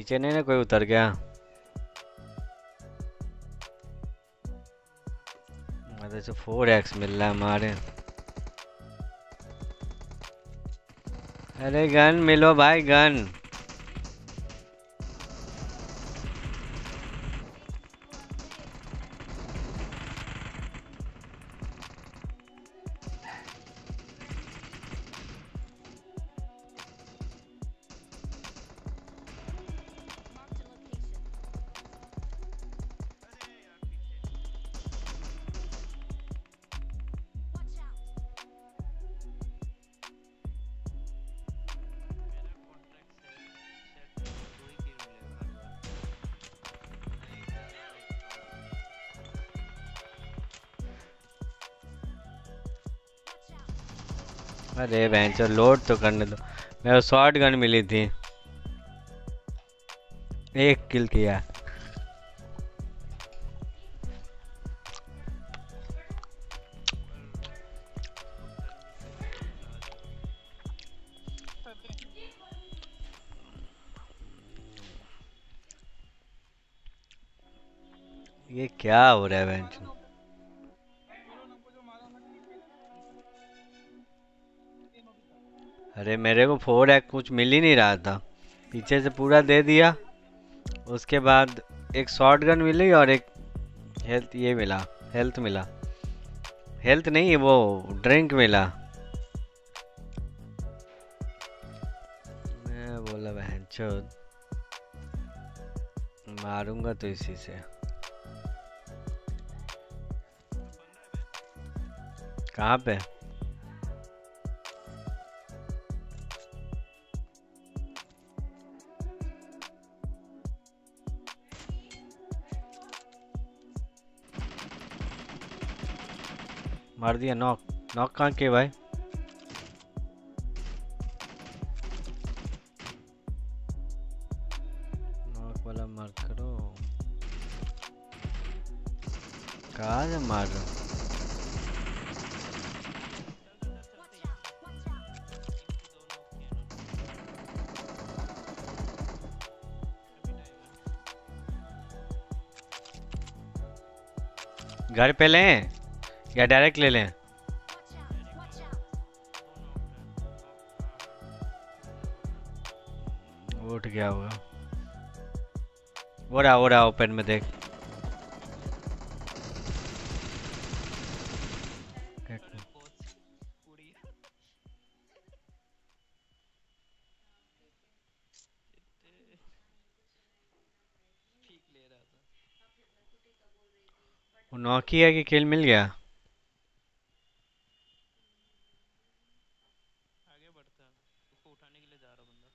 नीचे नहीं ना कोई उतर गया। फोर एक्स मिल रहा है हमारे। अरे गन मिलो भाई, गन। अरे बेंचो लोड तो करने दो। मेरे शॉर्ट गन मिली थी। एक किल किया। ये क्या हो रहा है बेंचो अरे मेरे को फोर एक्स कुछ मिल ही नहीं रहा था। पीछे से पूरा दे दिया। उसके बाद एक शॉर्ट गन मिली और एक हेल्थ ये मिला हेल्थ मिला। हेल्थ नहीं, वो ड्रिंक मिला। मैं बोला, बहन चोद मारूँगा तो इसी से। कहाँ पे? मार दिया नॉक नॉक कहाँ के भाई? नॉक वाला मार करो। कहाँ मार रहे घर पे लें। या डायरेक्ट ले लें। उठ गया होगा वो रहा वो रहा ओपन में देख। नौकी है कि किल मिल गया आगे बढ़ता है उसको उठाने के लिए जा रहा बंदा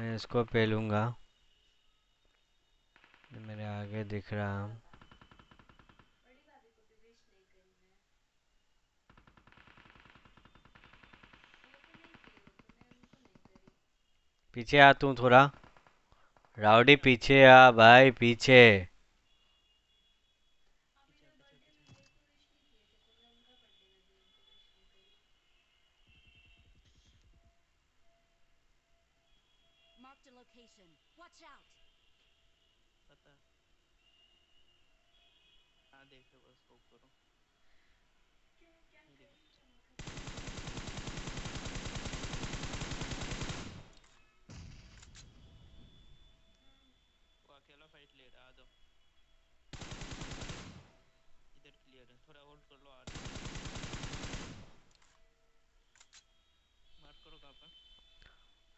मैं इसको पहलूँगा मेरे आगे दिख रहा। पीछे आ तू थोड़ा। राउडी, पीछे आ भाई, पीछे Marked a location. Watch out! पता है हाँ देख लो बस स्कोप करो ये देखो। वो अकेला फाइट ले रहा आ जाओ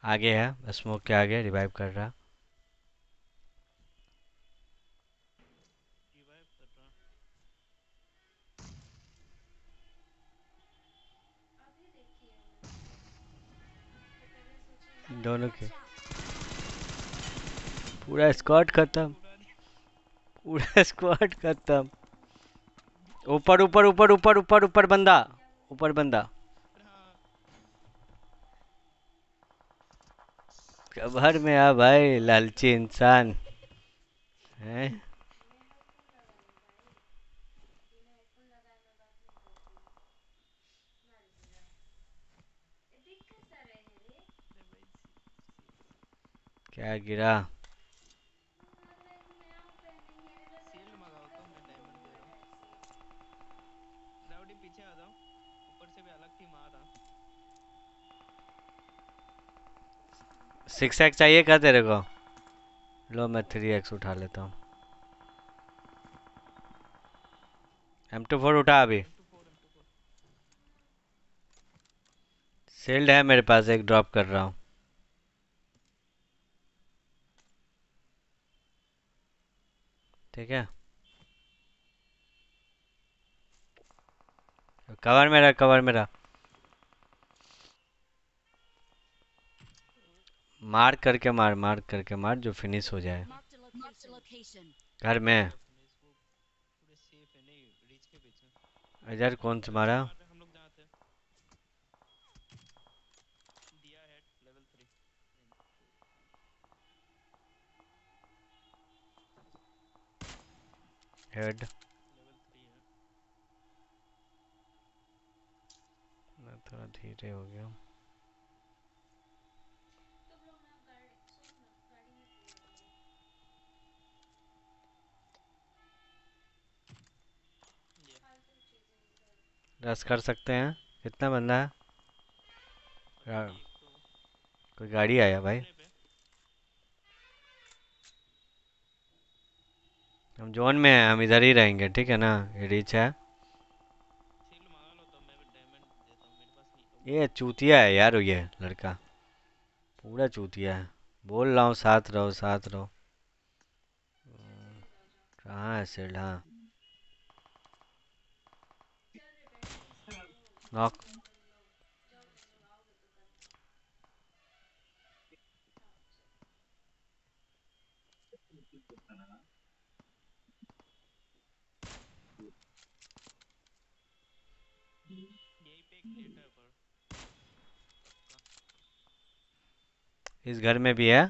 आगे है स्मोक के आगे रिवाइव कर रहा। दोनों के। पूरा स्क्वाड खत्म। पूरा स्क्वाड खत्म। ऊपर ऊपर ऊपर ऊपर ऊपर ऊपर बंदा। ऊपर बंदा हाँ कबर में आ भाई लालची इंसान। है? क्या गिरा शील्ड मंगाओ तो मैं डायमंड दे रहा हूँ राउडी पीछे आ जाओ ऊपर से भी अलग टीम आ रहा सिक्स एक्स चाहिए क्या तेरे को? लो, मैं थ्री एक्स उठा लेता हूँ। एम टू फोर उठा अभी। M24 M24 है मेरे पास, एक ड्रॉप कर रहा हूँ। ठीक है? कवर मेरा कवर मेरा। मार करके मार मार करके मार जो फिनिश हो जाए. घर में। है इधर कौन दिया हेड लेवल 3 हेड लेवल 3 है। मैं थोड़ा धीरे हो गया रस कर सकते हैं। कितना बंदा है? कोई गाड़ी आया भाई? हम जोन में हैं हम इधर ही रहेंगे ठीक है ना? ये रीच है। ये चूतिया है यार ये लड़का। पूरा चूतिया है। बोल रहा हूँ साथ रहो साथ रहो। हम्म, कहाँ है शील्ड हाँ। पर इस घर में भी है?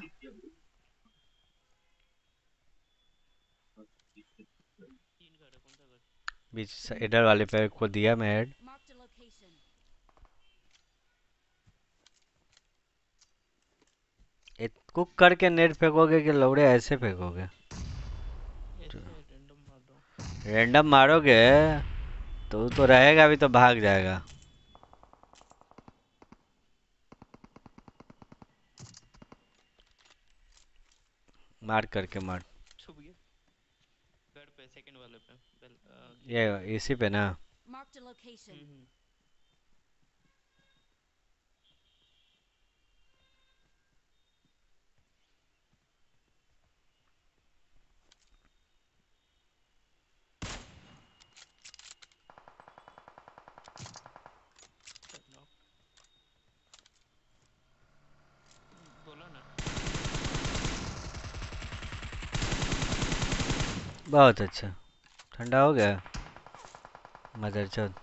बीच इधर वाले पे को दिया मैं हेड Marked a location. कुक करके नेट फेंकोगे कि लौड़े ऐसे फेंकोगे? रैंडम मार रहा रैंडम मारोगे? तो तो रहेगा भी तो भाग जाएगा। मार करके मार। छुप गया। पे सेकंड वाले पे ये इसी पे ना Marked a location. Hmm, hmm. knock. बोला ना बहुत अच्छा। ठंडा हो गया। मदर चौथ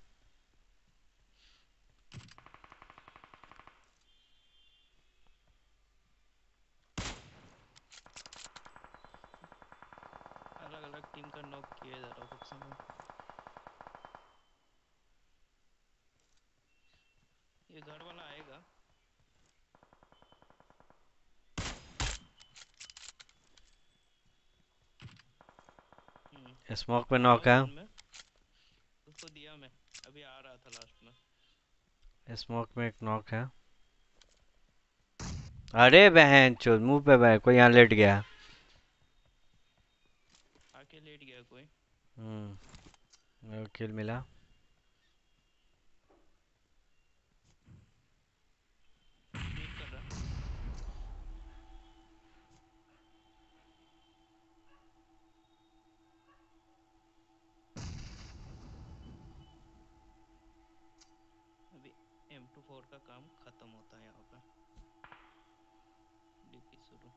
स्मोक पे नॉक है। उसको दिया मैं। अभी आ रहा था लास्ट में। स्मोक में एक नॉक है। अरे बहन चो मुँह पे भाई कोई यहाँ लेट गया। आके लेट गया कोई। हम्म किल मिला। M24 का काम खत्म होता है यहाँ पे डीपी शुरू।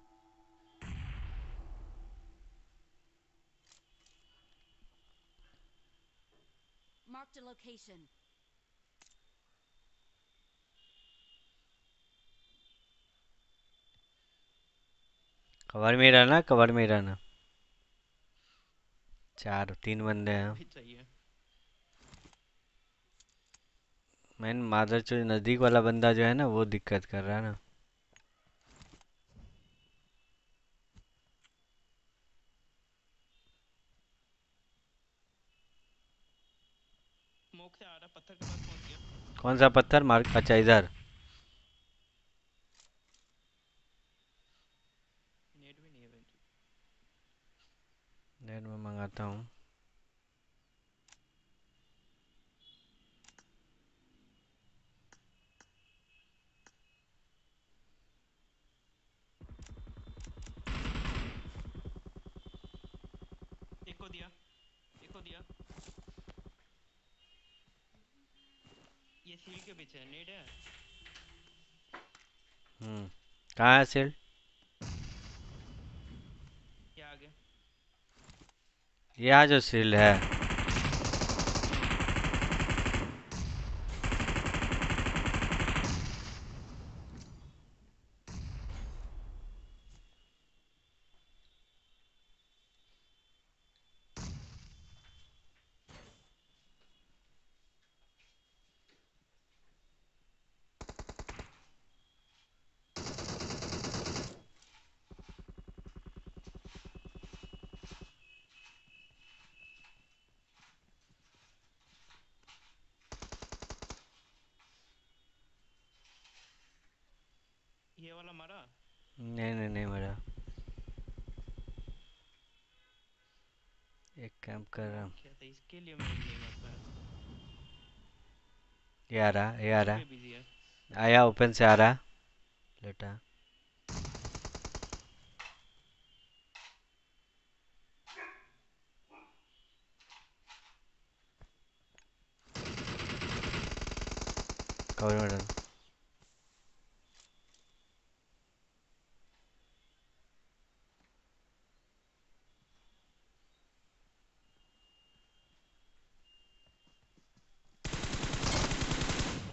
Marked a location. कवर में रहना कवर में रहना। चार तीन बंदे हैं। चाहिए। मैन मादर चो नज़दीक वाला बंदा जो है ना, वो दिक्कत कर रहा है ना। कौन सा पत्थर? मार अच्छा इधर। नेट में मंगाता हूँ एक को दिया एक को दिया ये सील के पीछे नेट है। हम्म कहाँ है सील? ये आगे। यहाँ जो सील है। ये वाला मारा? नहीं नहीं नहीं मेरा। एक कैंप कर रहा हूँ। क्या इसके लिए मैं नहीं मार पाया ये आ रहा ये आ रहा। आया ओपन से आ रहा। लेटा। कवर में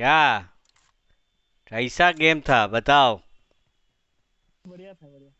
क्या? कैसा गेम था बताओ। बढ़िया था बढ़िया।